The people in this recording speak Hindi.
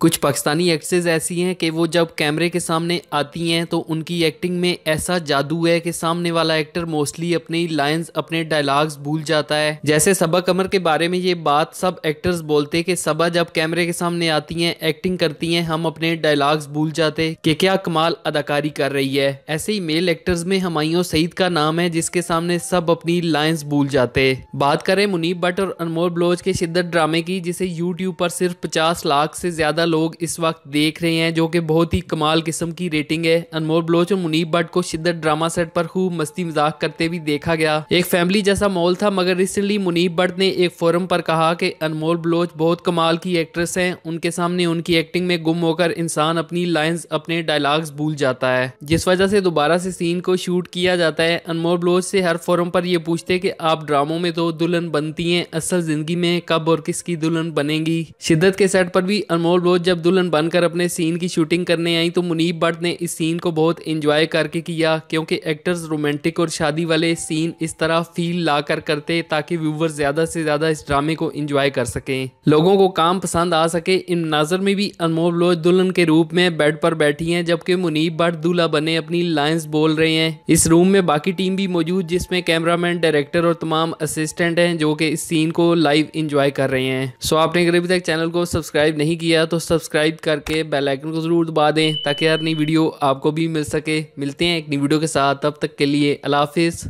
कुछ पाकिस्तानी एक्ट्रेस ऐसी हैं कि वो जब कैमरे के सामने आती हैं तो उनकी एक्टिंग में ऐसा जादू है कि सामने वाला एक्टर मोस्टली अपनी लाइंस अपने डायलॉग्स भूल जाता है। जैसे सबा कमर के बारे में ये बात सब एक्टर्स बोलते कि सबा जब कैमरे के सामने आती हैं एक्टिंग करती हैं, हम अपने डायलॉग्स भूल जाते कि क्या कमाल अदाकारी कर रही है। ऐसे ही मेल एक्टर्स में हमायों सईद का नाम है, जिसके सामने सब अपनी लाइन्स भूल जाते। बात करें मुनीब भट्ट और अनमोल ब्लोज के शिद्दत ड्रामे की, जिसे यूट्यूब पर सिर्फ़ पचास लाख से ज़्यादा लोग इस वक्त देख रहे हैं, जो कि बहुत ही कमाल किस्म की रेटिंग है। अनमोल बलोच और मुनीब भट्ट को शिद्दत ड्रामा सेट पर खूब मस्ती मज़ाक करते भी देखा गया। एक फैमिली जैसा माहौल था, मगर रिसेंटली मुनीब भट्ट ने एक फोरम पर कहा कि अनमोल बलोच बहुत कमाल की एक्ट्रेस हैं। उनके सामने उनकी एक्टिंग में गुम होकर इंसान अपनी लाइन्स अपने डायलॉग्स भूल जाता है। जिस वजह से दोबारा से सीन को शूट किया जाता है, अनमोल बलोच से हर फोरम पर यह पूछते कि आप ड्रामों में तो दुल्हन बनती हैं, असल ज़िंदगी में कब और किसकी दुल्हन बनेगी? शिद्दत के सेट पर भी अनमोल बलोच जब दुल्हन दुल्हन बनकर अपने सीन की शूटिंग करने आई तो मुनीब भट्ट ने इस सीन को बहुत इंजॉय करके किया, क्योंकि एक्टर्स रोमांटिक और शादी वाले सीन इस तरह फील ला कर करते, ताकि व्यूवर ज़्यादा से ज़्यादा इस ड्रामे को इंजॉय कर सकें। लोगों को काम पसंद आ सके, इन नाजर में भी अनमोल लोज दुल्हन के रूप में बेड पर बैठी हैं, जबकि मुनीब भट्ट दूल्हा बने अपनी लाइन्स बोल रहे हैं। इस रूम में बाकी टीम भी मौजूद, जिसमें कैमरामैन डायरेक्टर और तमाम असिस्टेंट हैं, जो कि इस सीन को लाइव इंजॉय कर रहे हैं। सो आपने अगर अभी तक चैनल को सब्सक्राइब नहीं किया तो सब्सक्राइब करके बेल आइकन को ज़रूर दबा दें ताकि हर नई वीडियो आपको भी मिल सके। मिलते हैं एक नई वीडियो के साथ। तब तक के लिए अलाफिज़